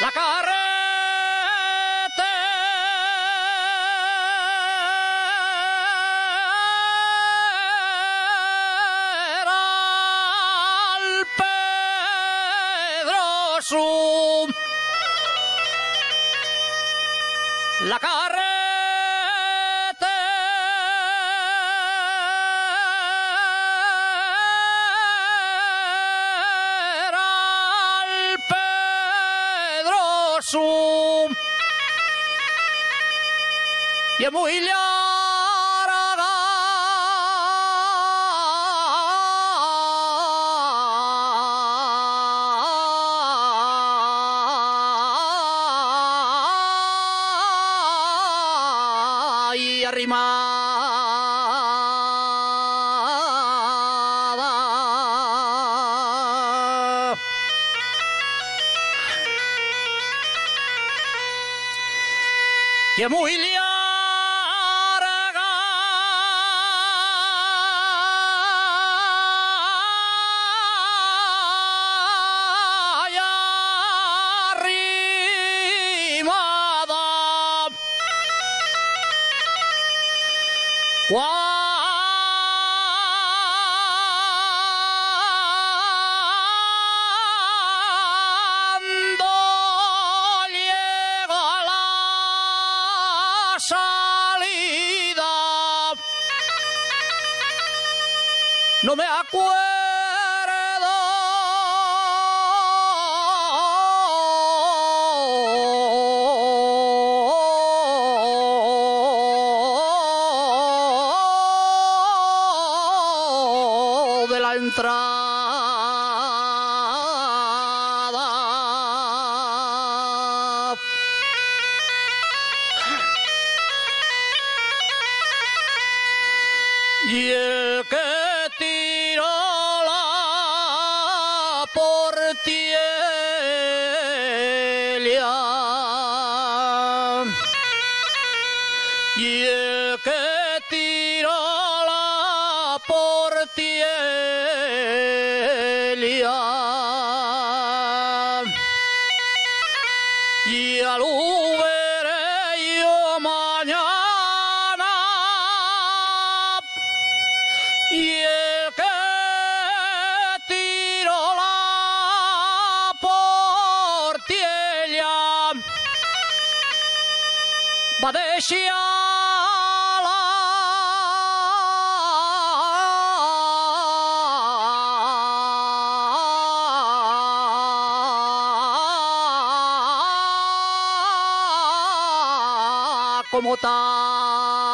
la carretera al Pedro Zoom. La carretera σου και μου ηλιάρα Y es muy larga no me acuerdo de la entrada. Y el que tiró la portielia. Y el que tiró 不得下来，可莫打。